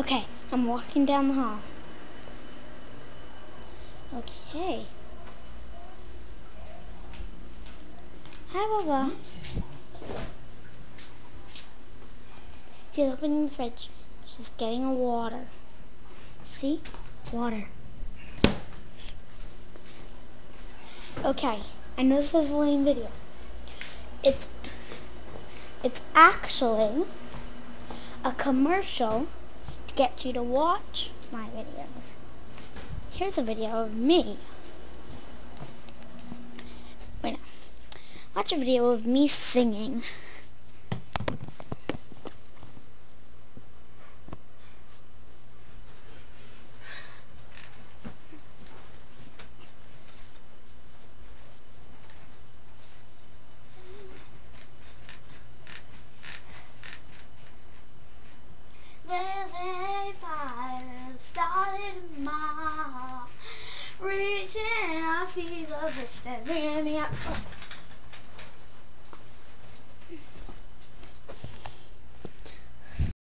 Okay, I'm walking down the hall. Okay. Hi, Baba. She's opening the fridge. She's getting a water. See? Water. Okay, I know this is a lame video. It's it's actually a commercial get you to watch my videos. Here's a video of me. Wait. Watch a video of me singing. Reaching, I feel the fish that's bringing me up.